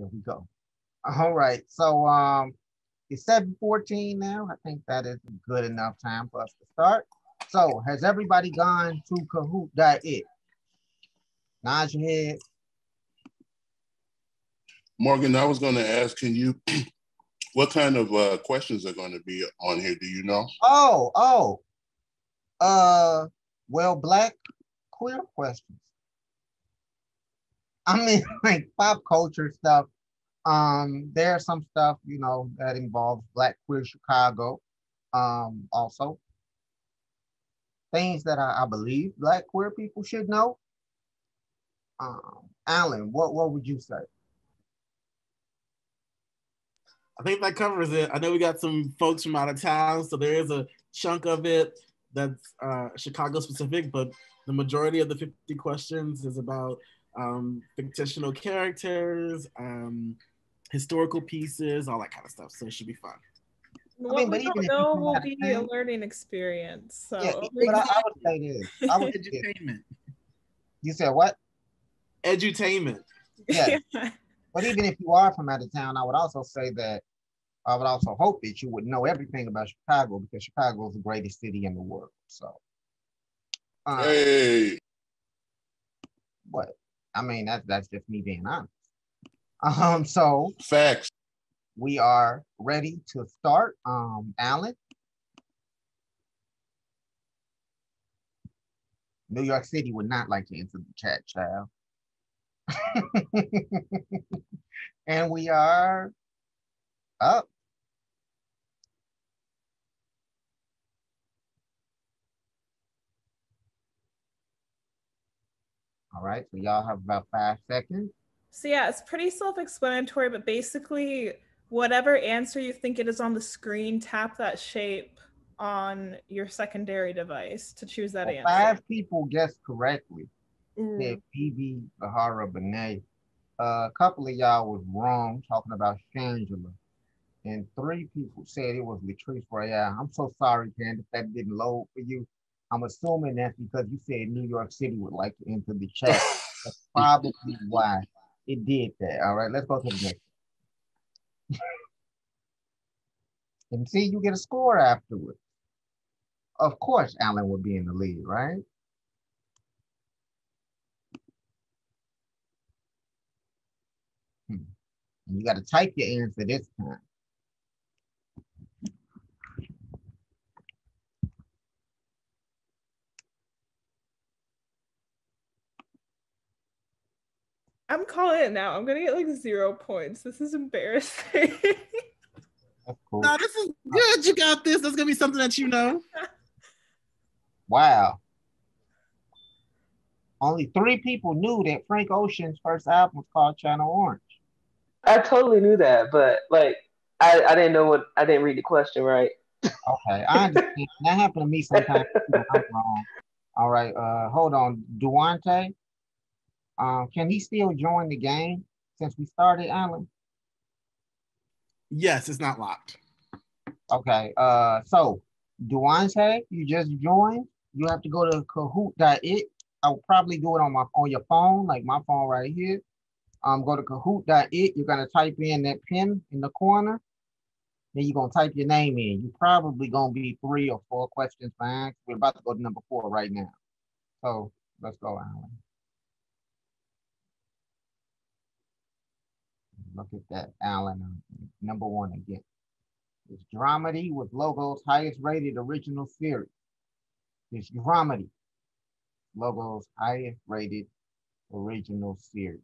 There we go. All right. So um it's 714 now. I think that is good enough time for us to start. So has everybody gone to Kahoot.it? Nod your head. Morgan, I was going to ask, can you, what kind of uh, questions are going to be on here? Do you know? Oh, oh, uh, well, black queer questions. I mean, like pop culture stuff. Um, there's some stuff, you know, that involves Black Queer Chicago. Um, also, things that I, I believe Black queer people should know. Um, Alan, what what would you say? I think that covers it. I know we got some folks from out of town, so there is a chunk of it that's uh, Chicago specific, but the majority of the 50 questions is about um, fictional characters, um, historical pieces, all that kind of stuff. So it should be fun. What I mean, we don't know will be a learning experience. So yeah, but I, I, would say this. I would edutainment. You said what? Edutainment. Yeah. but even if you are from out of town, I would also say that I would also hope that you would know everything about Chicago because Chicago is the greatest city in the world. So, um, hey, what? I mean, that's that's just me being honest. Um, so facts. We are ready to start. Um, Alan. New York City would not like to enter the chat, child. and we are up. All right, so y'all have about five seconds. So yeah, it's pretty self-explanatory, but basically whatever answer you think it is on the screen, tap that shape on your secondary device to choose that well, answer. Five people guessed correctly. Mm. Said BeBe Zahara Benet. Uh, a couple of y'all was wrong talking about Shangela. And three people said it was Latrice Royale. I'm so sorry, Candace, that didn't load for you. I'm assuming that's because you said New York City would like to enter the chat. That's probably why it did that. All right, let's go to the next. and see, you get a score afterwards. Of course, Allen would be in the lead, right? Hmm. You got to type your answer this time. I'm calling it now. I'm gonna get like zero points. This is embarrassing. cool. No, this is good. You got this. That's gonna be something that you know. Wow. Only three people knew that Frank Ocean's first album was called Channel Orange. I totally knew that, but like I, I didn't know what I didn't read the question right. Okay, I understand. that happened to me sometimes. I'm wrong. All right, uh, hold on, Duante. Um, can he still join the game since we started, Alan? Yes, it's not locked. Okay. Uh, so Duante, you just joined. You have to go to Kahoot.it. I'll probably do it on my on your phone, like my phone right here. Um, go to Kahoot.it. You're gonna type in that pin in the corner. Then you're gonna type your name in. You're probably gonna be three or four questions behind. We're about to go to number four right now. So let's go, Alan. Look at that, Alan, uh, number one again. It's Dramedy with Logo's highest rated original series. It's Dramedy, Logo's highest rated original series.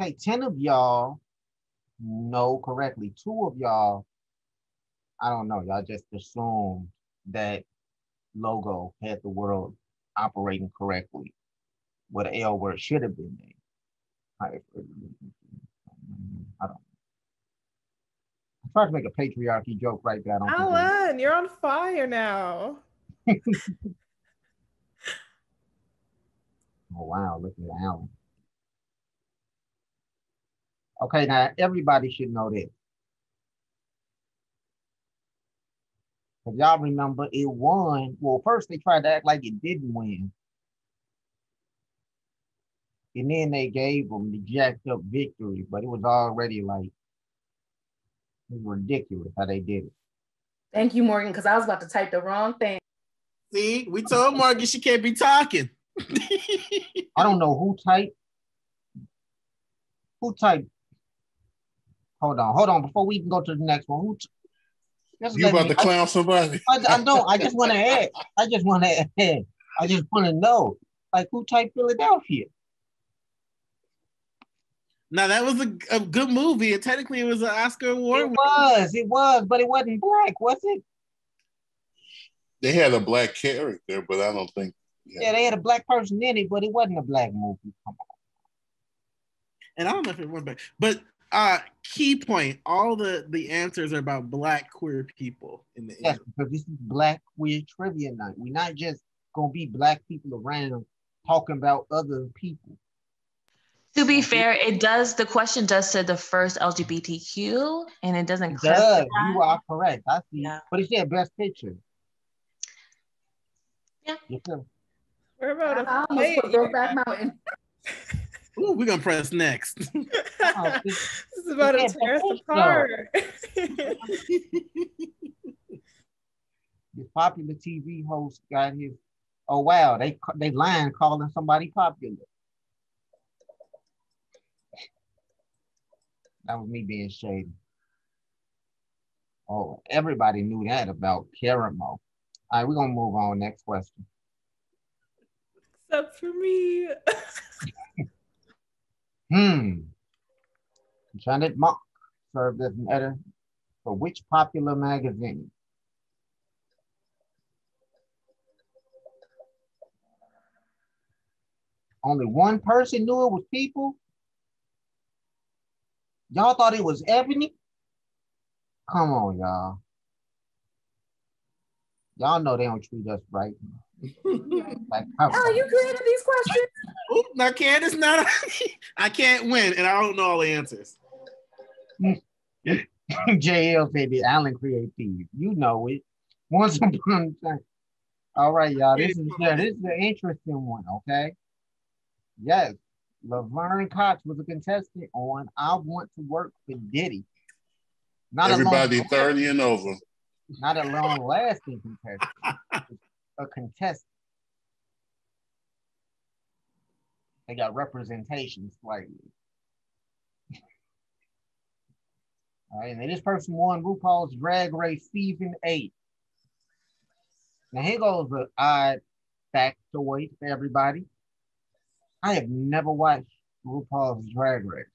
Okay, 10 of y'all know correctly. Two of y'all, I don't know, y'all just assumed that Logo had the world operating correctly with an L word should have been named. I don't. I tried to make a patriarchy joke right there. Alan, you're on fire now. oh wow, look at Alan. Okay, now everybody should know this. If y'all remember, it won. Well, first they tried to act like it didn't win. And then they gave them the jacked up victory, but it was already like it was ridiculous how they did it. Thank you, Morgan, because I was about to type the wrong thing. See, we told Morgan she can't be talking. I don't know who typed. Who typed? Hold on, hold on. Before we even go to the next one, who? T- You about me- to clown somebody? I, I don't. I just want to add. I just want to add. I just want to know, like, who typed Philadelphia? Now that was a, a good movie, and technically it was an Oscar award. It was. It was, but it wasn't black, was it? They had a black character, but I don't think. Yeah, they had a black person in it, but it wasn't a black movie. Come on. and I don't know if it went back, but uh key point: all the the answers are about black queer people in the Yes, end. because this is Black Queer Trivia Night. We're not just gonna be black people around talking about other people. To be fair, it does. The question does say the first LGBTQ, and it doesn't It clarify. does. You are correct. I see. Yeah. But it said best picture. Yeah. Yes, sir. We're about I to almost play put Brokeback Mountain. Ooh, we're gonna press next. Oh, this- This is about to tear us apart. the popular TV host got his. Oh wow, they they lying calling somebody popular. That was me being shady. Oh, everybody knew that about Karamo. All right, we're gonna move on. Next question. Except for me. Hmm. Janet Mock served as an editor for which popular magazine? Only one person knew it was people. Y'all thought it was Ebony? Come on, y'all. Y'all know they don't treat us right. Like, Oh, you created these questions? Ooh, now Candace, not I can't win, and I don't know all the answers. JL said the Allen create these. You know it. Once upon a time. All right, y'all. This is yeah, this is an interesting one, okay? Yes. Laverne Cox was a contestant on I Want to Work for Diddy. Not Everybody a long, 30 and over. not a long lasting contestant. a contestant. They got representation slightly. All right, and this person won RuPaul's Drag Race season eight. Now here goes the odd factoid for everybody. I have never watched RuPaul's Drag Race.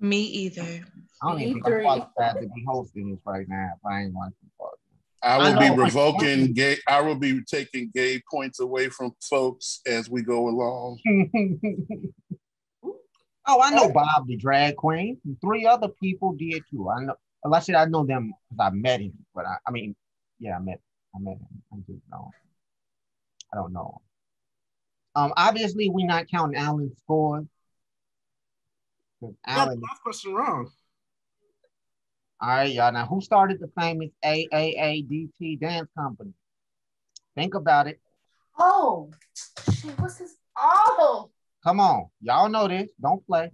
Me either. I don't Me even think I'm qualified to be hosting this right now if I ain't watching RuPaul. I I will be revoking gay. I will be taking gay points away from folks as we go along. oh, I know Bob the drag queen. Three other people did too. I know. Well, I said I know them because I met him, but I, I mean, yeah, I met, I met him. I just know. I don't know. Um, obviously, we're not counting Alan's scores. 'Cause Got the last question wrong. all right, y'all. Now, who started the famous AAADT dance company? Think about it. Oh, shit, what's his? Oh, Come on, y'all know this. Don't play.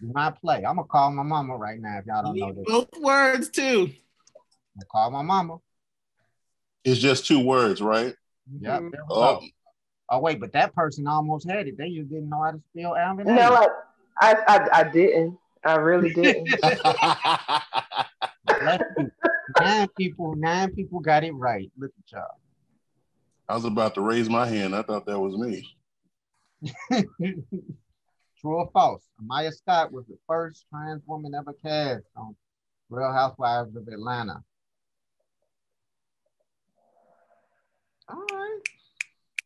Do not play. I'm gonna call my mama right now if y'all don't know this. both words too. I'm gonna call my mama. It's just two words, right? Yep. Mhm. Oh, go. Oh wait, but that person almost had it. They just didn't know how to spell Alvin. No, I, I, I, I didn't. I really didn't. Nine people, nine people got it right. Look at y'all. I was about to raise my hand. I thought that was me. True or false? Amiyah Scott was the first trans woman ever cast on Real Housewives of Atlanta. All right.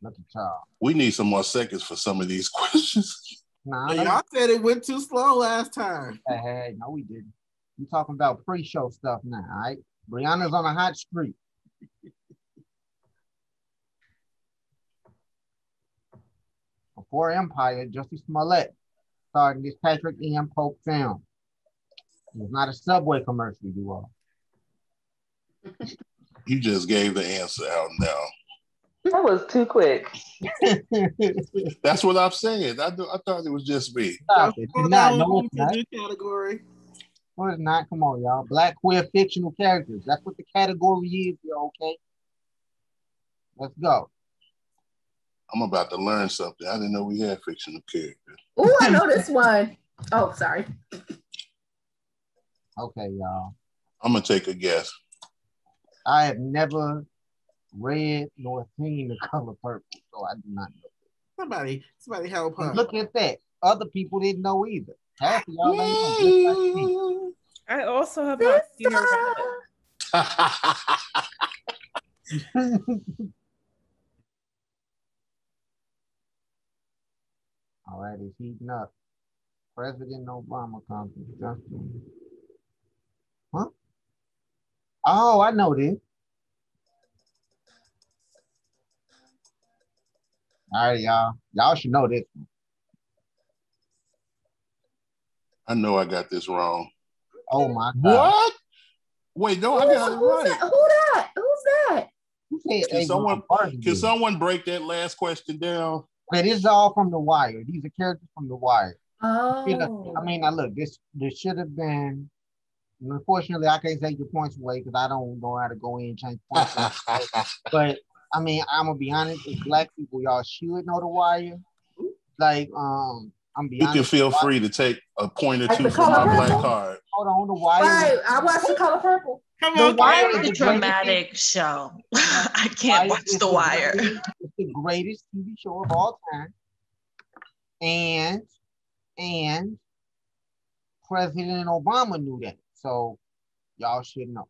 Look at y'all. We need some more seconds for some of these questions. Nah, Hey, let y'all said it went too slow last time. Hey, hey, no, we didn't. You talking about pre-show stuff now, all right? Brianna's on a hot streak. Before Empire, Jussie Smollett starred in this Patrik-Ian Polk film. It was not a Subway commercial, you all. You just gave the answer out now. That was too quick. That's what I'm saying. I, do, I thought it was just me. Stop it. Not. now No, it's not. the category. No, it's not. Come on, y'all. Black queer fictional characters. That's what the category is here, okay? Let's go. I'm about to learn something. I didn't know we had fictional characters. Oh, I know this one. Oh, sorry. Okay, y'all. I'm gonna take a guess. I have never read nor seen the color purple, so I do not know. Somebody, somebody help her. And look at that. Other people didn't know either. Half of y'all ain't know, just like me. I also have not seen or read it. All right, it's heating up. President Obama comes to Justin. Huh? Oh, I know this. All right, y'all. Y'all should know this. one. I know I got this wrong. Oh my God. What? Wait, no, I Who's, got it who's right. that? Who that? Who's that? Can someone- Can someone break that last question down? Okay, this is all from The Wire. These are characters from The Wire. Oh. I mean, I look, this this should have been. Unfortunately, I can't take your points away because I don't know how to go in and change points. but I mean, I'm gonna be honest. As black people, y'all should know The Wire. Like, um, I'm be You can feel Wi- free to take a point or Like two from my color black purple? card. Hold on, The Wire. Right, I watched the color purple. Come The on, Wire is a the dramatic show. I can't watch The Wire. greatest- It's the greatest TV show of all time. And and President Obama knew that. So y'all should know.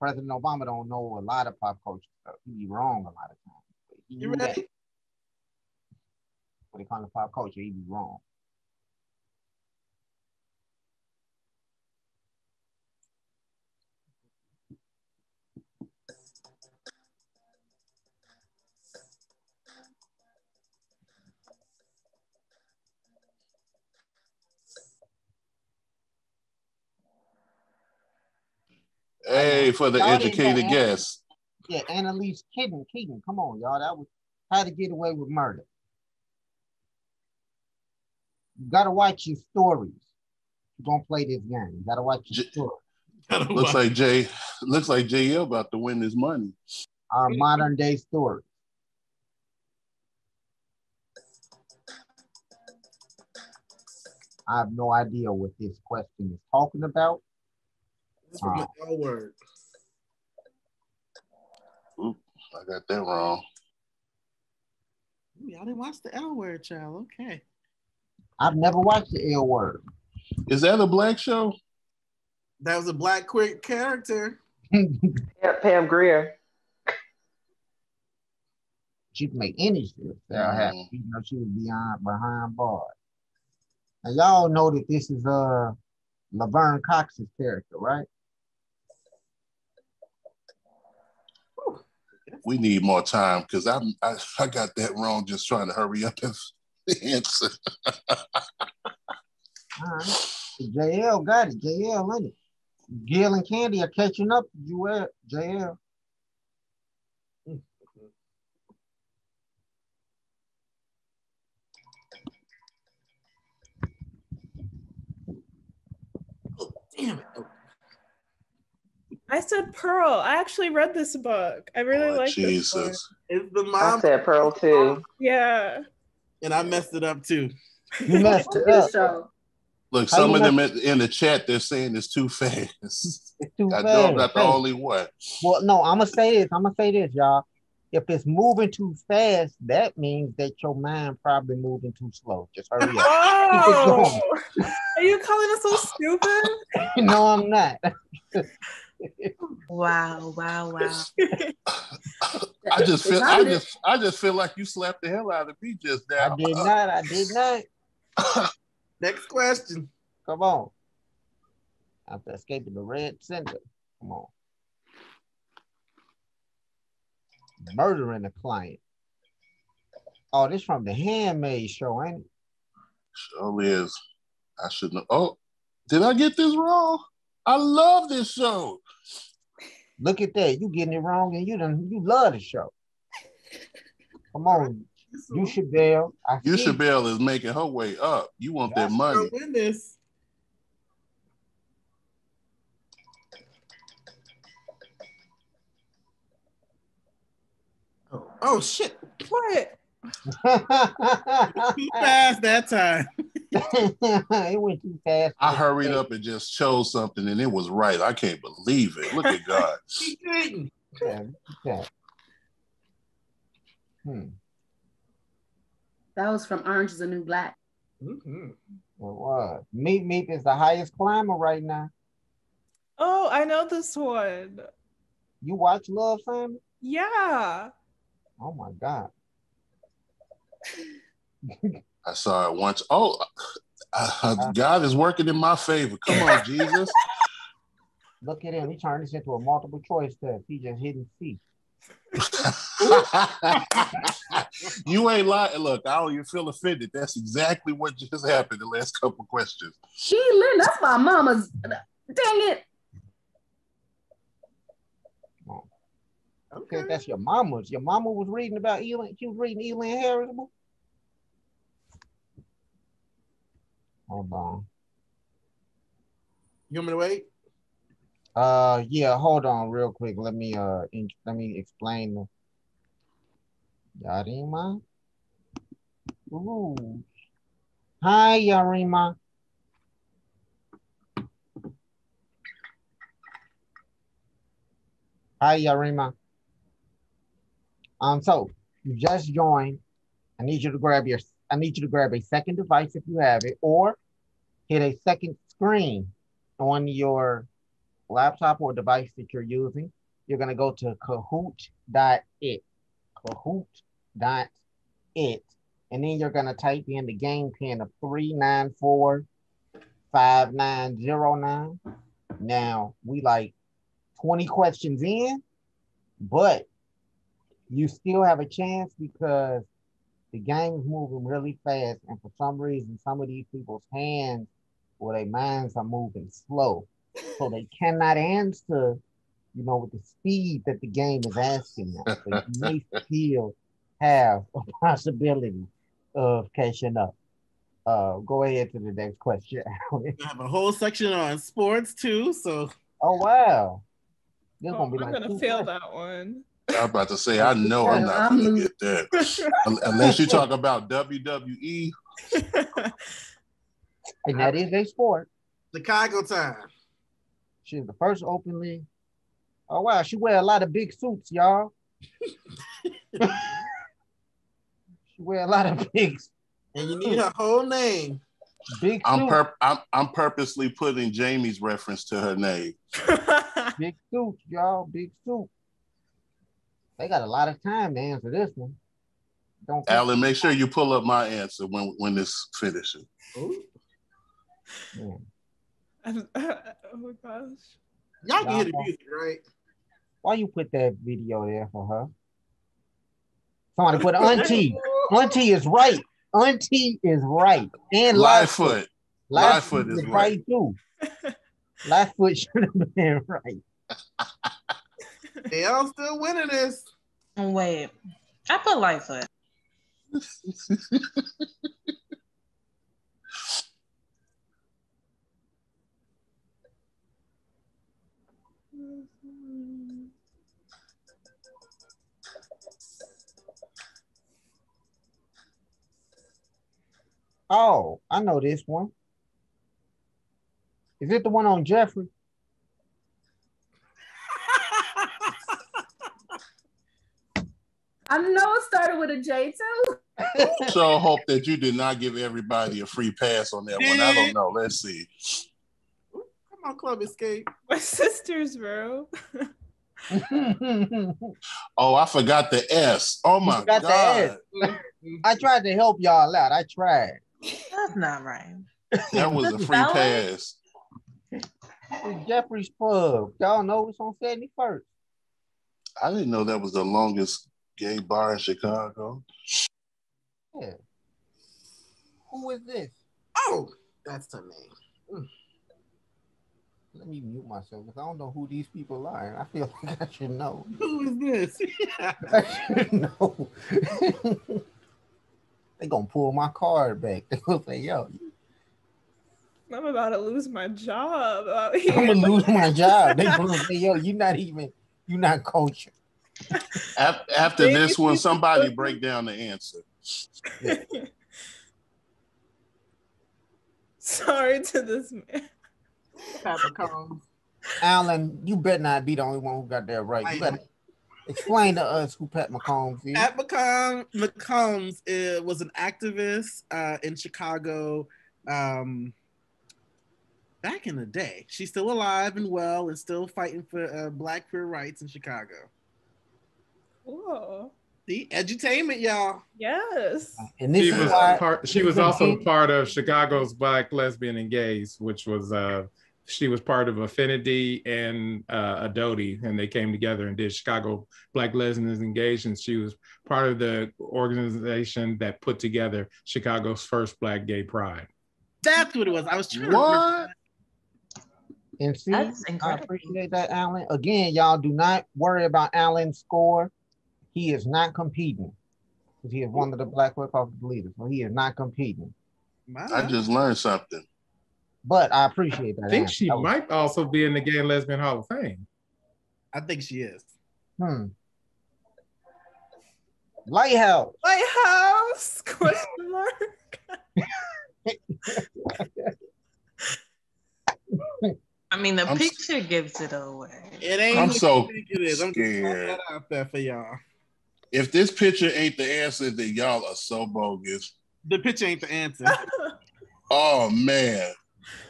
President Obama don't know a lot of pop culture stuff. He be wrong a lot of times. He You knew that. ready? When it comes to pop culture, he be wrong. Hey, for the educated know. guess. Yeah, Annalise Keating, Keating, come on, y'all. That was how to get away with murder. You gotta watch your stories. You're gonna play this game. You gotta watch your J- story. Looks like Jay. Looks like JL about to win this money. Our modern day story. I have no idea what this question is talking about. It's from the L word. I got that wrong. Ooh, Y'all didn't watch the L word, child. Okay. I've never watched the L word. Is that a black show? That was a black quick character. Yeah, Pam Grier. she can make any shit sound happy, Mhm. even though she was beyond behind bars. And y'all know that this is uh Laverne Cox's character, right? We need more time because I, I I got that wrong. Just trying to hurry up and answer. All right. JL got it. JL in it. Gil and Candy are catching up to Joel, JL. Oh, Damn it. Oh, I said Pearl. I actually read this book. I really Oh, like this book. Jesus. It's the mom. I said Pearl too. Yeah. and I messed it up too. You messed it up. So, Look, some of them in, in the chat they're saying it's too fast. Too I know I'm not the only one. Well, no, I'm gonna say this. I'm gonna say this, y'all. If it's moving too fast, that means that your mind probably moving too slow. Just hurry up. Oh, are you calling us so stupid? no, I'm not. Wow, wow, wow. I just feel I just I just feel like you slapped the hell out of me just now. I now. did uh, not. I did not. Next question. Come on. After escaping the red center. Come on. Murdering a client. Oh, this from the Handmaid show, ain't it? Sure is. I should know. Oh, did I get this wrong? I love this show. Look at that. You getting it wrong and you done you love the show. Come on, you should bail. You see should Bell is making her way up. You want that money. Girl, win this. Oh, oh shit! What? Too fast that time. it went too fast. I hurried up and just chose something and it was right. I can't believe it. Look at God. Keep cheating. Yeah, yeah. Hmm. That was from Orange is the New Black. Mhm. It was. Meet Meet is the highest climber right now. Oh, I know this one. You watch Love Simon? Yeah. Oh my God. I saw it once. Oh, uh, God is working in my favor. Come on, Jesus. Look at him. He turned this into a multiple choice test. He just hidden C. you ain't lying. Look, I don't even feel offended. That's exactly what just happened the last couple questions. She Lynn, that's my mama's. Dang it. Okay, Okay. that's your mama's. Your mama was reading about Elin. She was reading Elin Harris book. Hold on. You want me to wait? Uh, yeah. Hold on, real quick. Let me uh, in, let me explain the Yarima. Ooh. Hi, Yarima. Hi, Yarima. Um, so you just joined. I need you to grab your. I need you to grab a second device if you have it, or hit a second screen on your laptop or device that you're using. You're gonna go to Kahoot.it. Kahoot.it. And then you're gonna type in the game pin of 3945909. Now we like 20 questions in, but you still have a chance because the game is moving really fast, and for some reason, some of these people's hands or their minds are moving slow. So they cannot answer, you know, with the speed that the game is asking them. So you may still have a possibility of catching up. Uh, go ahead to the next question. I have a whole section on sports too. So oh wow. This Oh, gonna be I'm like gonna fail questions. that one. I'm about to say, I know I'm not going to get that. Unless you talk about. WWE. And that is a sport. Chicago time. She's the first openly. Oh wow, she wear a lot of big suits, y'all. she wear a lot of big, And you need her whole name. big I'm, suits. pur- I'm, I'm purposely putting Jamie's reference to her name. Big suits, y'all. Big suit. They got a lot of time to answer this one. Don't think- Alan, make sure you pull up my answer when, when this finishes. Ooh. Yeah. oh my gosh. Y'all can hear the music, right? Why you put that video there for her? Somebody put auntie. auntie is right. Auntie is right. And Lightfoot. Lightfoot Lightfoot is is right too. Lightfoot should have been right. They all still winning this. Wait, I put Lightfoot. Oh, I know this one. Is it the one on Jeffrey? I know it started with a J too. So hope that you did not give everybody a free pass on that one. I don't know. Let's see. Come on, Club Escape. My sisters, bro. Oh, I forgot the S. Oh my forgot the God. S. I tried to help y'all out. I tried. That's not right. That was a free That one? pass. It's Jeffrey's Pub. Y'all know it's on 71st. I didn't know that was the longest gay bar in Chicago. Yeah. Who is this? Oh, that's the name. Hmm. Let me mute myself because I don't know who these people are. and I feel like I should know. Who is this? I should know. they gonna pull my card back. They gonna say, "Yo, I'm about to lose my job out I'm gonna lose my job." They gonna say, "Yo, you're not even, you're not coaching." Af- After this one, somebody break down the answer. Sorry to this man. Pat McCombs. Alan, you better not be the only one who got that right. You better explain to us who Pat McCombs is. Pat McComb, McCombs uh, was an activist uh, in Chicago um, back in the day. She's still alive and well and still fighting for uh, Black queer rights in Chicago. Whoa. The edutainment, y'all. Yes. And this She was why part. She was also part of Chicago's Black Lesbian and Gays, which was uh, she was part of Affinity and uh, Adodi, and they came together and did Chicago Black Lesbians and Gays, and she was part of the organization that put together Chicago's first Black Gay Pride. That's what it was. I was trying to. What? And see, I appreciate that, Alan. Again, y'all do not worry about Alan's score. He is not competing. Because he is one of the Black Work Office leaders. So he is not competing. I just learned something. But I appreciate that. I think answer. she That was- might also be in the Gay and Lesbian Hall of Fame. I think she is. Hmm. Lighthouse. Lighthouse? Question mark. I mean, the I'm s- picture gives it away. It ain't. I'm so you think it is. I'm just throwing scared. that out there for y'all. If this picture ain't the answer, then y'all are so bogus. The picture ain't the answer. Oh man.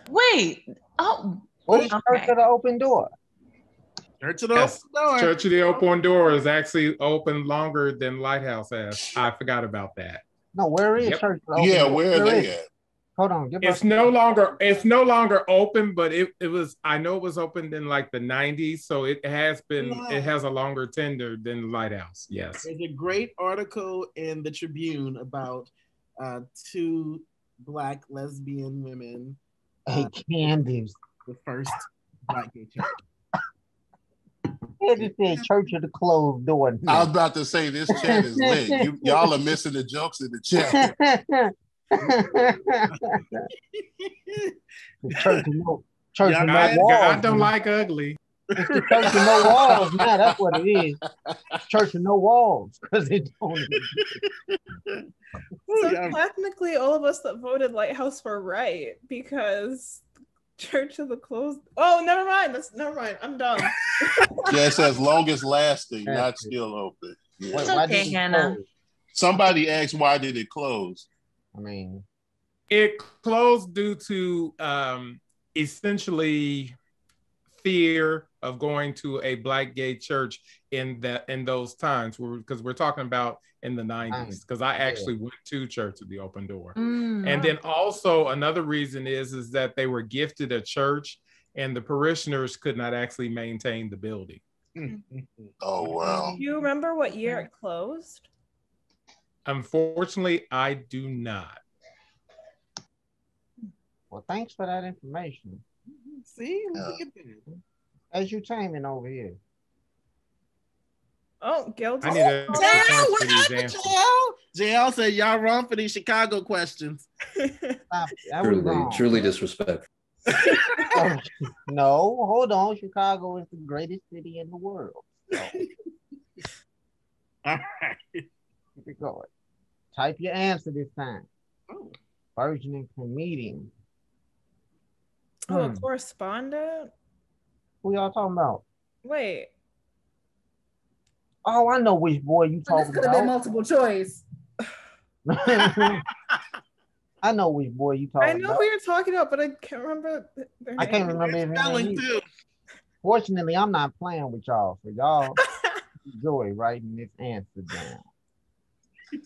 Wait. Oh, What is Okay. Church of the Open Door? Church of the Yes. Open Door. Church of the Open Door is actually open longer than Lighthouse has. I forgot about that. No, where is Yep. Church of the Open Yeah, Door? where are is they it? at? Hold on. Give It's us no longer it's no longer open, but it, it was I know it was opened in like the 90s, so it has been No. it has a longer tender than the Lighthouse. Yes. There's a great article in the Tribune about uh, two black lesbian women, Hey, Candace. the first black gay church. Candace said Church of the Closed Door. I was about to say this chat is lit. You, y'all are missing the jokes in the chat. the church of no church Yeah, of no God, walls. God don't man. like ugly. It's the church of no walls. Now that's what it is. Church of no walls because it don't. So Yeah. technically, all of us that voted Lighthouse were right because Church of the Closed. Oh, never mind. That's never mind. I'm done. Yeah, it says longest lasting, not still open. Yeah. It's okay, Hannah. close? Somebody asked why did it close? I mean, It closed due to um essentially fear of going to a black gay church in that in those times because we're talking about in the 90s because I actually went to Church at the Open Door. Mm. And then also another reason is is that they were gifted a church and the parishioners could not actually maintain the building. Oh wow. Do you remember what year it closed? Unfortunately, I do not. well, thanks for that information. See, look uh, at that. taming over here. Oh, Gil. I need a JL, chance what for these happened, answers. JL? JL said y'all wrong for these Chicago questions. Stop it. Was Truly, wrong. truly disrespectful. no, hold on. Chicago is the greatest city in the world. So, All right. keep it going. Type your answer this time. Oh, Virgin and comedian. oh, a Hmm. correspondent. Who y'all talking about? Wait. Oh, I know which boy you talking This talking could have been about. multiple choice. I know which boy you talking about. I know about. who you're talking about, but I can't remember th- their I can't remember his name. too. Fortunately, I'm not playing with y'all, so y'all enjoy writing this answer down.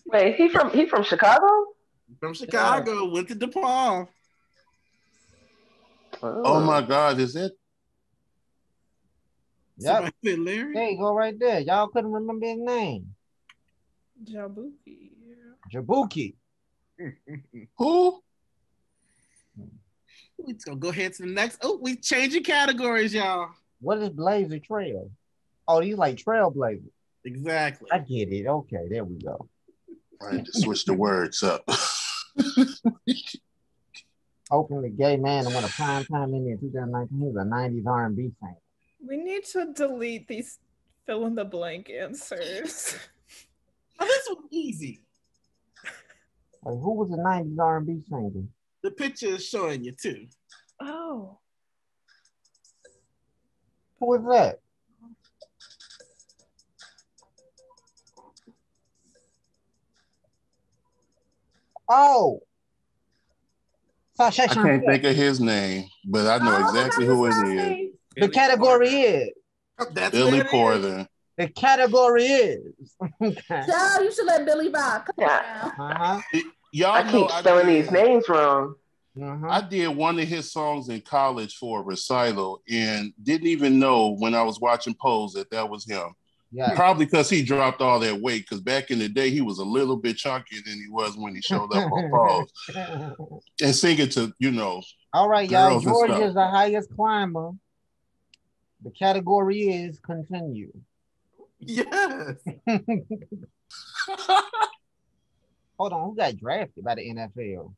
Wait, he from he from Chicago? From Chicago, went to DePaul. Oh. oh my God, is it? Yep. Somebody Larry. There you go, right there. Y'all couldn't remember his name. Jaboukie. Jaboukie. Who? We just gonna go ahead to the next. Oh, we changing categories, y'all. What is Blazer Trail? Oh, he's like Trailblazer. Exactly. I get it. Okay, there we go. I had to switch the words up. Openly gay man and won a prime time Emmy in 2019. He was a 90s R&B singer. We need to delete these fill in the blank answers. Oh, this was easy. Like, who was a 90s R&B singer? The picture is showing you too. Oh. Who was that? Oh. Sasha I can't think of his name, but I know exactly who it is. The category is. That's Billy what it is. Porter. The category is. okay. Child, you should let Billy vibe. Come Yeah. on. Uh-huh. Y'all I know keep spelling did- these names wrong. Uh-huh. I did one of his songs in college for a recital and didn't even know when I was watching Pose that that was him. Yeah. Probably because he dropped all that weight. Because back in the day, he was a little bit chunkier than he was when he showed up on Pose and singing to you know. All right, y'all. George is the highest climber. The category is continue. Yes. Hold on, who got drafted by the NFL?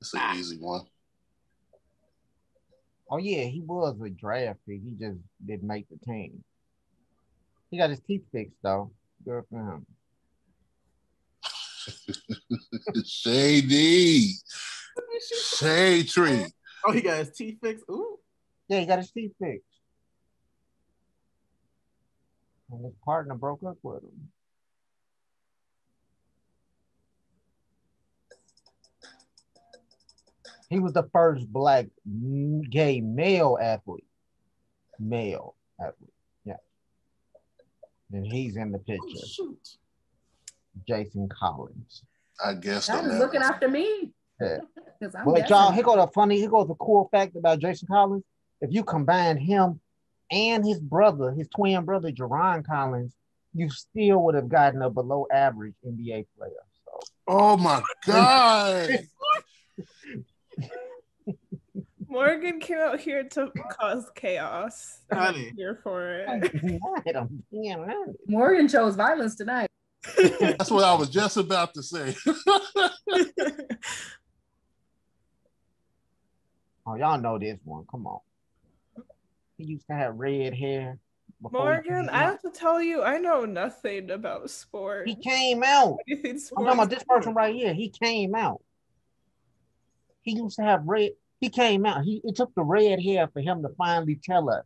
It's an easy one. Oh yeah, he was a draft pick. He just didn't make the team. He got his teeth fixed though. Good for him. Shady. Shade tree. Oh, he got his teeth fixed. Ooh. Yeah, he got his teeth fixed. And his partner broke up with him. He was the first black gay male athlete. Male athlete. Yeah. And he's in the Oh, picture. shoot. Jason Collins. I guess Y'all on is that looking after me. Yeah. 'Cause I'm But guessing. y'all, here go the funny, here goes a cool fact about Jason Collins. If you combine him and his brother, his twin brother, Jarron Collins, you still would have gotten a below average NBA player. So Oh my God. Morgan came out here to cause chaos. and I'm here for it. Right, I'm being honest. Morgan chose violence tonight. That's what I was just about to say. Oh, y'all know this one. Come on. He used to have red hair. Morgan, I have to tell you, I know nothing about sports. He came out. I'm talking about this person right here. He came out. He used to have red. He came out. He it took the red hair for him to finally tell us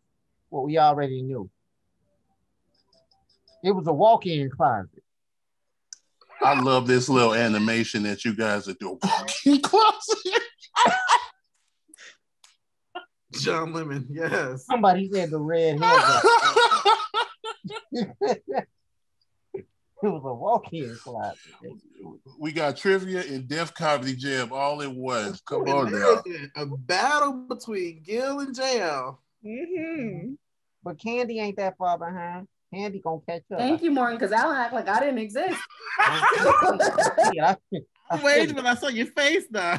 what we already knew. It was a walk-in closet. I love this little animation that you guys are doing. Walk-in closet. John Lemon. Yes. Somebody said the red hair. was- it was a walk-in closet. we got trivia and Def Comedy Jam all in one. Come on now. A battle between Gil and JL. hmm But Candy ain't that far behind. Candy gonna catch up. Thank you, Morgan, because I'll act like I didn't exist. I, I'm waiting, but I saw your face now.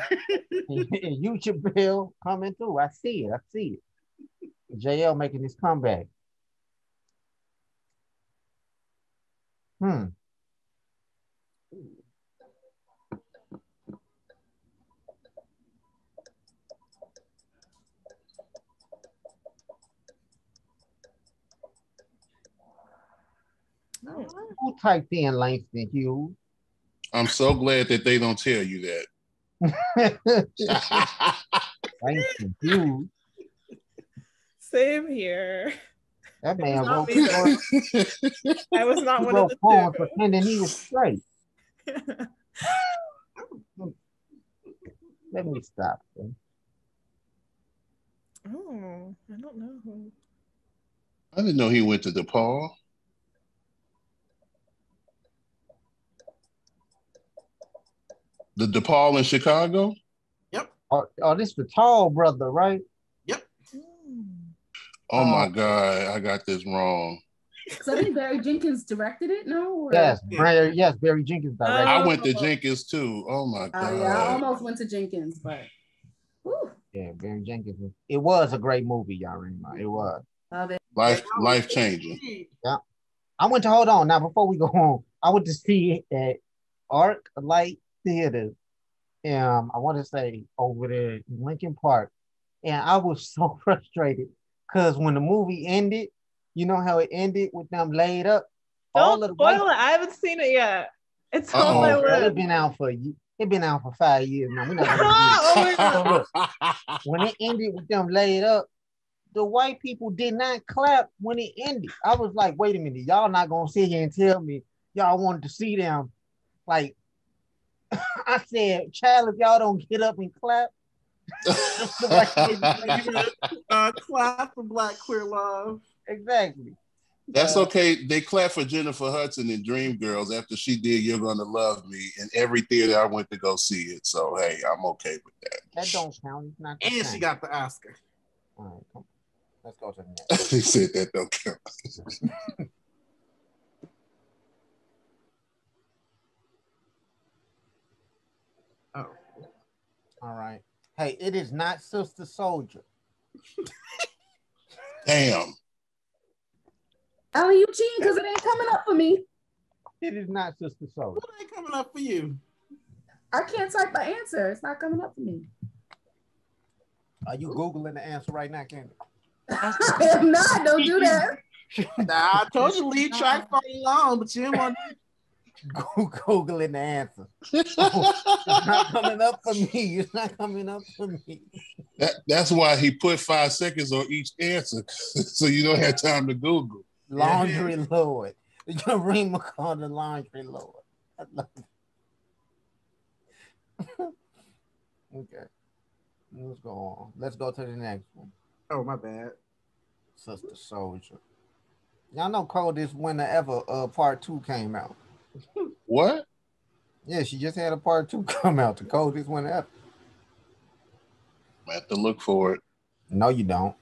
YouTube bill coming through. I see it. I see it. JL making his comeback. Hmm. Who typed in Langston Hughes? I'm so glad that they don't tell you that. Langston Hughes. Same here. That man It's not wrote, me, poems- I was not one of the poems two. pretending he was straight. Let me stop. man. oh, I don't know. I didn't know he went to DePaul. The DePaul in Chicago? Oh, oh, this is the tall brother, right? Oh my Oh. God, I got this wrong. So I think Barry Jenkins directed it. No. Or? Yes, Barry, yes, Barry Jenkins directed. I went to Jenkins too. Oh my god. yeah, I almost went to Jenkins, but. Whew, Yeah, Barry Jenkins. was- It was a great movie, y'all remember. It was. love it. Life life changing. I went to hold on now before we go home. I went to see it at ArcLight Theater. Um, I want to say over there in Lincoln Park, and I was so frustrated because when the movie ended, you know how it ended with them laid up. Don't of the white- spoil it. I haven't seen it yet. It's Uh-oh. on my Well, list. It been out for you. It's been out for five years now. We not Oh it. So when it ended with them laid up, the white people did not clap when it ended. I was like, wait a minute, y'all not gonna sit here and tell me y'all wanted to see them. Like I said, child, if y'all don't get up and clap, the white people- uh, clap for Black Queer Love. exactly. That's okay. They clapped for Jennifer Hudson in Dreamgirls after she did "You're Gonna Love Me" in every theater I went to go see it. So hey, I'm okay with that. That don't count. It's not the And she got the Oscar. All right, come on. Let's go to the next. he said that don't count. Oh. All right. Hey, it is not Sister Souljah. Damn. Oh, Alan, you cheating because it ain't coming up for me. It is not Sister Souljah. What ain't coming up for you? I can't type the answer. It's not coming up for me. Are you googling the answer right now, Candy? I am not. Don't do that. Nah, I told you leave track far alone, but you didn't want googling the answer. It's not coming up for me. It's not coming up for me. That, that's why he put five seconds on each answer, so you don't have time to Google. Laundry Lord. Jareen McCall, the Laundry Lord. I love it. okay. Let's go on. Let's go to the next one. Oh, my bad. Sister Souljah. Y'all know coldest winter ever. Uh, part two came out. What? Yeah, she just had a part two come out. The coldest winter ever. I have to look for it. No, you don't.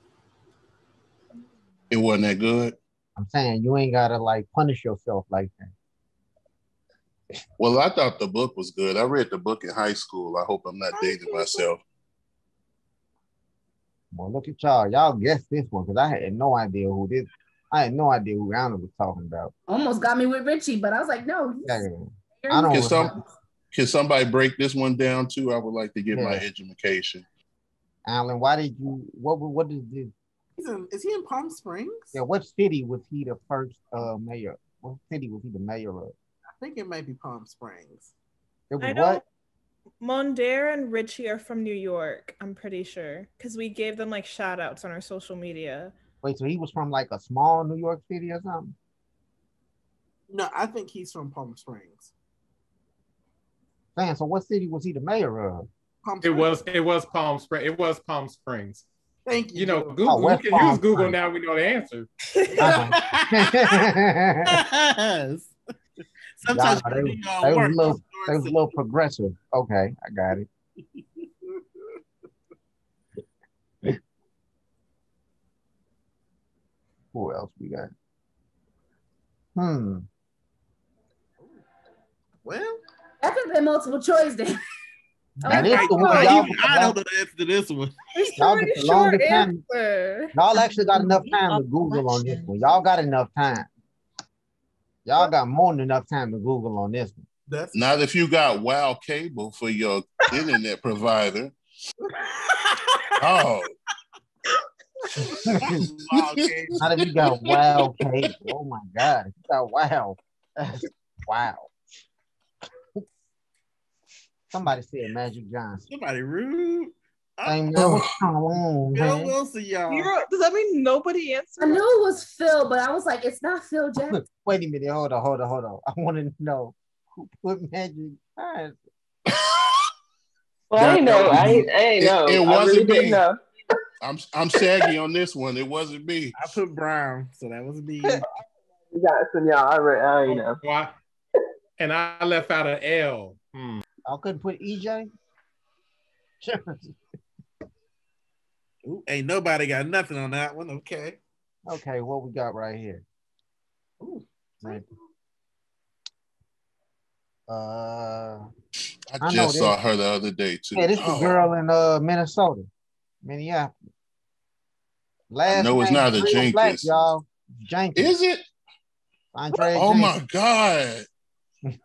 It wasn't that good. I'm saying you ain't gotta like punish yourself like that. Well, I thought the book was good. I read the book in high school. I hope I'm not dating myself. Well, look at y'all. Y'all guessed this one because I had no idea who this. I had no idea who Anna was talking about. Almost got me with Ritchie, but I was like, no. Yeah, I don't. Can some can somebody break this one down too? I would like to get my Yeah. education. Alan, why did you? What? What is this? He's in, is he in Palm Springs? Yeah, what city was he the first uh mayor? What city was he the mayor of? I think it might be Palm Springs. It was I know what? Mondaire and Ritchie are from New York, I'm pretty sure. Because we gave them like shout outs on our social media. Wait, so he was from like a small New York city or something? No, I think he's from Palm Springs. Man, so what city was he the mayor of? Palm It was it was Palm Springs. It was Palm Springs. Thank you. You know, Joe. Google. we West can Palm use Google Springs. now. We know the answer. Uh-huh. yes. Sometimes Y'all, they, do they was a little, before they was a little progressive. Okay, I got it. Who else we got? Hmm. Well, That could have been multiple choice then. That is right, the one right, y'all, even I know the answer to this one. It's Y'all pretty get the short longest time. y'all actually got enough time to Google on this one. Y'all got enough time. Y'all got more than enough time to Google on this one. That's Not if you got WoW cable for your internet provider. Oh, Wow, okay. Not if you got wow cake. Oh my god, if you got wow. Wow. Somebody said Magic Johnson. Somebody rude. I know what's going on, Bill man? Wilson, y'all. You're- does that mean nobody answered? I answered? knew it was Phil, but I was like, it's not Phil Jackson. Wait a minute, hold on, hold on, hold on. I want to know who put Magic Johnson. Well, I ain't know. I I ain't It- know. it I wasn't really didn't me. Know. I'm I'm shaggy on this one. It wasn't me. I put Brown, so that was me. Johnson, y'all. I, re- I ain't know. And I left out an L. Hmm. I couldn't put EJ. Ooh, ain't nobody got nothing on that one. Okay. okay, what we got right here? Right. Uh, I I just saw this. her the other day too. yeah, this is Oh, the girl in uh Minnesota, Minneapolis. Last no, it's not a real black, Jenkins. y'all. Jenkins. Is it? Andre Oh Jenkins. my god!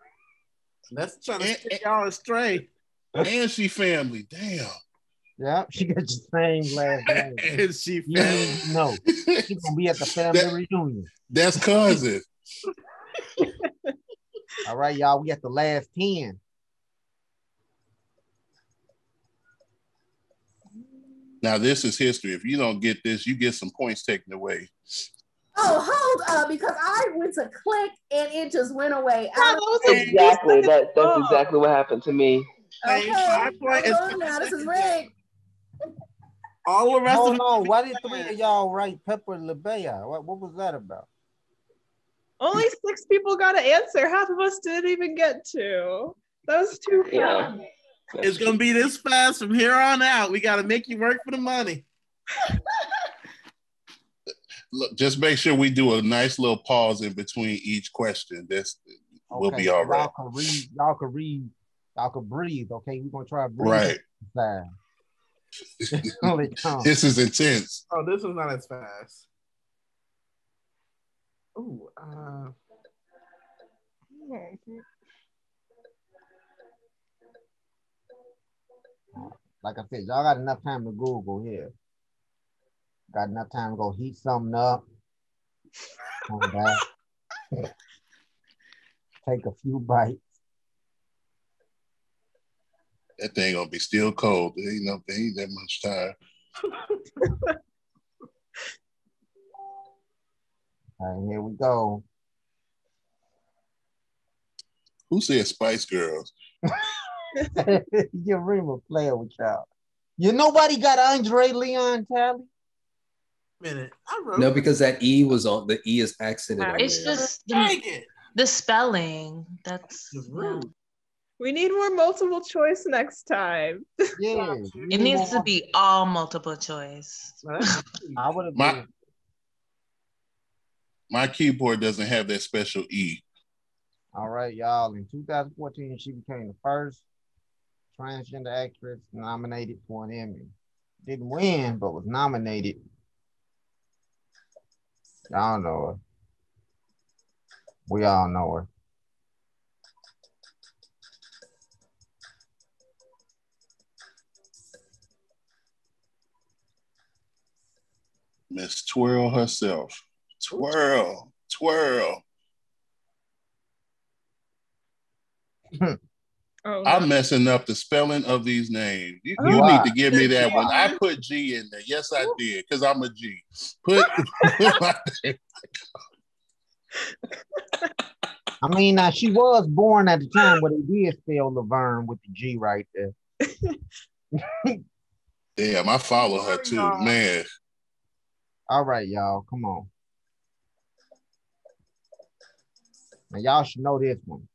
Let's try to steer y'all astray. And she family. Damn. Yeah, she got the same last name. And she You found ain't know. She gonna be at the family That- reunion. That's cousin. All right, y'all. We at the last 10. Now this is history. If you don't get this, you get some points taken away. Oh, hold up, because I went to click and it just went away. I don't- Exactly. That that's exactly what happened to me. okay, Five point hold is- on now. This is rigged. all the rest Hold of on. Why did three of y'all write Pepper LaBeija? What, what was that about? Only six people got an answer. Half of us didn't even get to. That was too fun. Yeah. It's gonna be this fast from here on out. We gotta make you work for the money. Look, just make sure we do a nice little pause in between each question. This we'll be all right. Y'all can read. Y'all can read. Y'all can breathe. Okay, we're gonna try to breathe. Right. Inside. This is intense. Oh, this one's not as fast. Ooh, uh, Like I said, y'all got enough time to Google here. Got enough time to go heat something up. Come back. Take a few bites. That thing gonna be still cold. There ain't no there ain't that much time. All right, here we go. Who said Spice Girls? Your room a player with y'all. You nobody got André Leon Talley? minute. I wrote. No, because that E was on the E is accented on It's just the, it. the spelling. That's It's yeah. rude. We need more multiple choice next time. Yeah. It needs to be all multiple choice. I would have My- My keyboard doesn't have that special E. All right, y'all. In 2014, she became the first transgender actress nominated for an Emmy. Didn't win, but was nominated. Y'all know her. We all know her. Miss Twirl herself. Twirl. Twirl. Oh, I'm messing up the spelling of these names. You, you Why? need to give me that one. I put G in there. Yes, I did, because I'm a G. Put I mean, now she was born at the time where they did spell Laverne with the G right there. Damn, I follow her too. Man. All right, y'all, come on. Now y'all should know this one.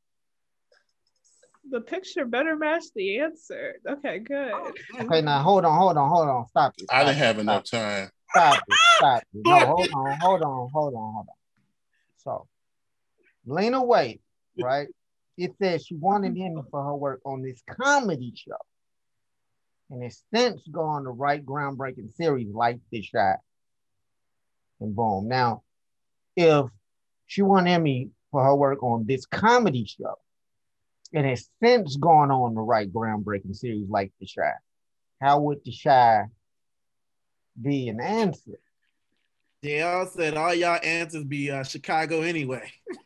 The picture better match the answer. Okay, good. Oh, okay, now hold on, hold on, hold on. Stop it. I didn't it, have stop enough it, time. Stop it. Stop it. No, hold on, hold on, hold on, hold on. So, Lena Waithe, right? It says she wanted an Emmy for her work on this comedy show. And it's since gone to write groundbreaking series like The Chi. And boom. Now, if she won Emmy for her work on this comedy show, and has since gone on to write groundbreaking series like The Chi, how would The Chi be an answer? JL said all y'all answers be uh, Chicago anyway.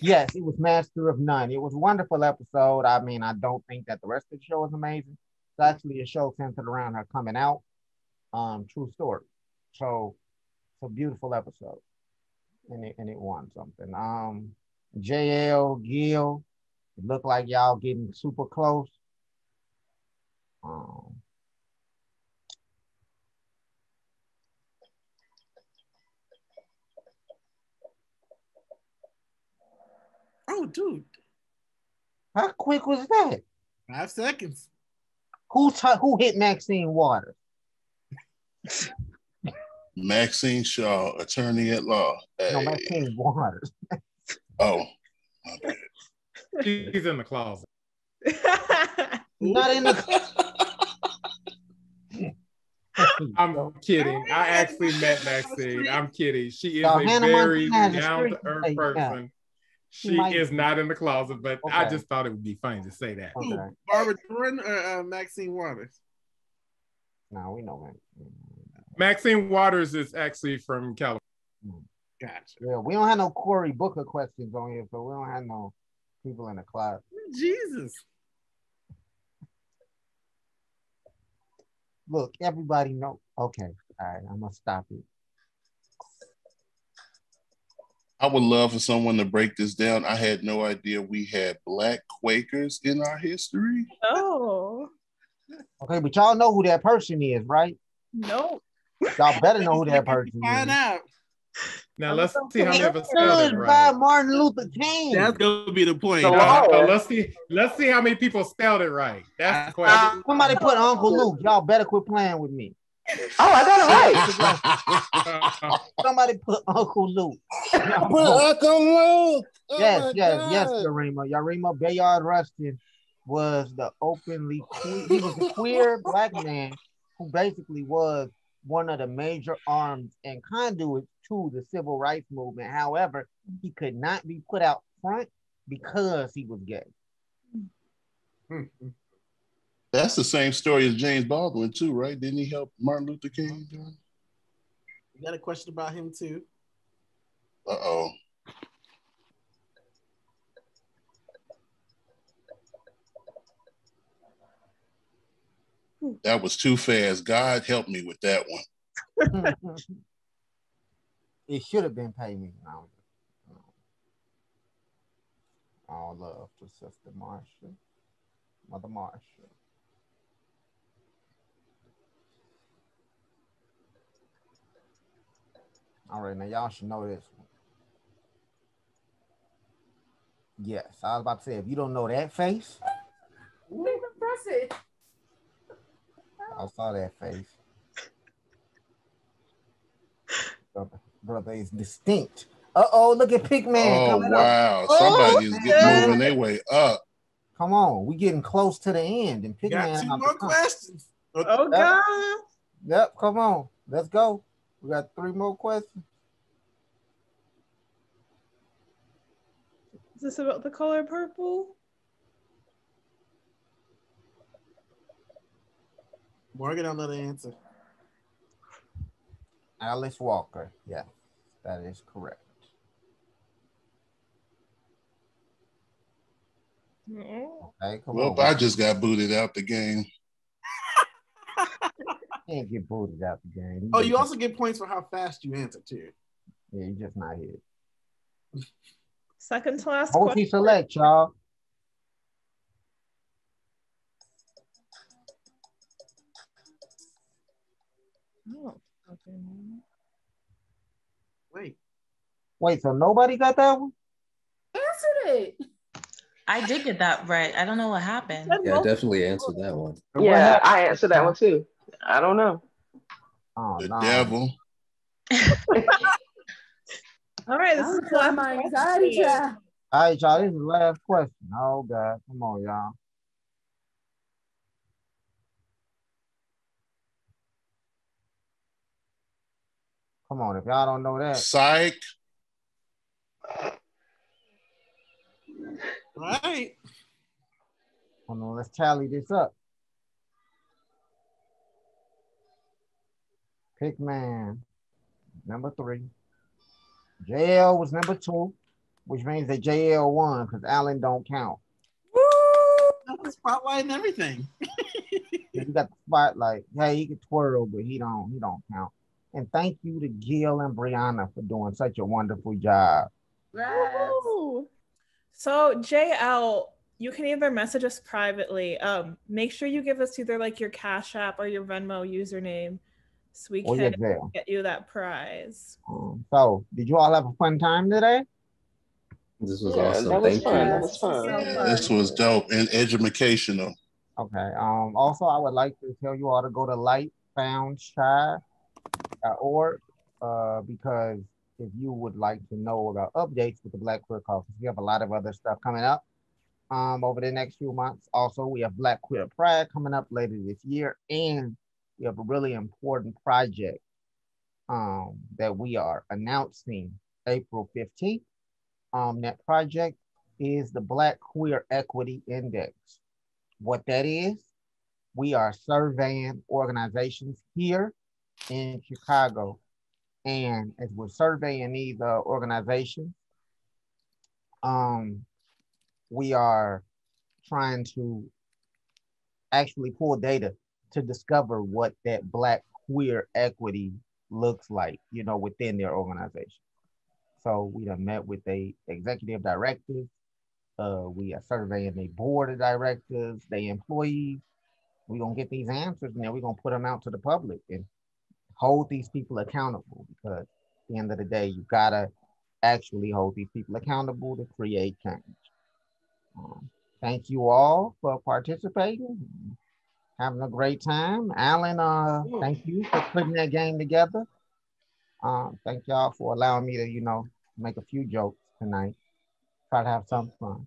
yes, it was Master of None. It was a wonderful episode. I mean, I don't think that the rest of the show is amazing. It's actually a show centered around her coming out. Um, true story. So it's a beautiful episode. And it and it won something. Um JL Gill, it looked like y'all getting super close. Um, Oh, dude, how quick was that? five seconds. Who t- who hit Maxine Waters? Maxine Shaw, attorney at law. No, Maxine Waters. Oh, She's in the closet. Not in the. I'm kidding. I actually met Maxine. I'm kidding. She is Y'all, a Hannah very Montana has a down to earth to take person. She She is be. not in the closet, but I just thought it would be funny to say that. Okay. Barbara Jordan or uh, Maxine Waters? No, we know that. Maxine Waters is actually from California. Gotcha. Yeah, we don't have no Cory Booker questions on here, so we don't have no people in the class. Jesus. Look, everybody know. Okay, all right, I'm gonna stop it. I would love for someone to break this down. I had no idea we had black Quakers in our history. oh Okay, but y'all know who that person is, right? no. Y'all better know who that person Find is. out. Now let's see how many of us spelled it by right. Martin Luther King. That's gonna be the point. So Uh, Wow. uh, let's see. Let's see how many people spelled it right. That's the question. Somebody put Uncle Luke. Y'all better quit playing with me. Oh, I got it right. Somebody put Uncle Luke. But Uncle Luke. Oh yes, my yes, yes, God. Yarima. Yarima Bayard Rustin was the openly que- he was a queer black man who basically was one of the major arms and conduits to the civil rights movement. However, he could not be put out front because he was gay. That's the same story as James Baldwin too, right? Didn't he help Martin Luther King? You got a question about him too? Uh oh. That was too fast. God help me with that one. it should have been pay me. No. no. All love to Sister Marsha, Mother Marsha. All right, now y'all should know this one. Yes, I was about to say, if you don't know that face, Leave press it. I saw that face. Brother, brother is distinct. Uh oh, look at Pigman. Oh coming up. wow. Oh, Somebody is yeah. getting moving their way up. Come on, we're getting close to the end, and You got Pigman. two about to more come. questions. Oh Yep. god. Yep, come on, let's go. We got three more questions. Is this about the color purple? Morgan, I'll know the answer. Alice Walker. Yes, that is correct. No. Okay, come Well, on. I just got booted out the game. can't get booted out the game. Oh, you also get points for how fast you answer too. yeah, you're just not here. Second to last Multi question. select, y'all. Oh, okay. Wait. Wait, so nobody got that one? Answered it. I did get that right. I don't know what happened. Yeah, I definitely answered that one. Yeah. I answered that one too. I don't know. Oh, The no. devil. All right, this is I'm the trying last my anxiety All right, y'all. This is the last question. Oh God, come on, y'all. Come on, if y'all don't know that, Psych. Right. hold on, let's tally this up. Pick man, number three. JL was number two, which means that JL won because Allen don't count. Got the spotlight and everything. You got the spotlight. Hey, he can twirl, but he don't. He don't count. And thank you to Gil and Brianna for doing such a wonderful job. Woo! So JL, you can either message us privately. Um, make sure you give us either like your Cash App or your Venmo username, so we Oh, can Jail. get you that prize. Um, so, did you all have a fun time today? This was Yeah, awesome. that was Thank fun. you. That was fun. So This was dope and educational. Okay. Um. Also, I would like to tell you all to go to Light Found Shy blackqueercaucus.org uh, because if you would like to know about updates with the Black Queer Caucus, we have a lot of other stuff coming up um, over the next few months. Also, we have Black Queer Pride coming up later this year, and we have a really important project um, that we are announcing April 15th. Um, that project is the Black Queer Equity Index. What that is, we are surveying organizations here in Chicago. And as we're surveying these uh, organizations, um, we are trying to actually pull data to discover what that Black queer equity looks like, you know, within their organization. So we have met with the executive directors. Uh, we are surveying the board of directors, the employees. We're gonna get these answers and then we're gonna put them out to the public and hold these people accountable because at the end of the day, you gotta actually hold these people accountable to create change. Um, thank you all for participating, having a great time. Alan, uh, thank you for putting that game together. Um, thank y'all for allowing me to, you know, make a few jokes tonight. Try to have some fun.